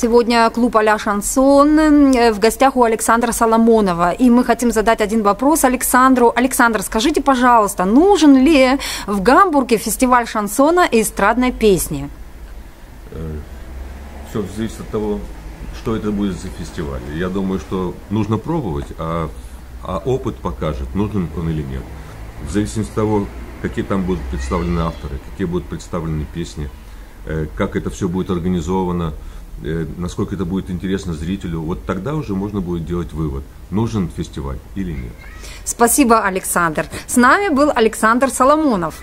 Сегодня клуб «Аля Шансон» э, в гостях у Александра Соломонова. И мы хотим задать один вопрос Александру. Александр, скажите, пожалуйста, нужен ли в Гамбурге фестиваль шансона и эстрадной песни? Все зависит от того, что это будет за фестиваль. Я думаю, что нужно пробовать, а, а опыт покажет, нужен он или нет. В зависимости от того, какие там будут представлены авторы, какие будут представлены песни, э, как это все будет организовано, э, насколько это будет интересно зрителю, вот тогда уже можно будет делать вывод, нужен фестиваль или нет. Спасибо, Александр. С нами был Александр Соломонов.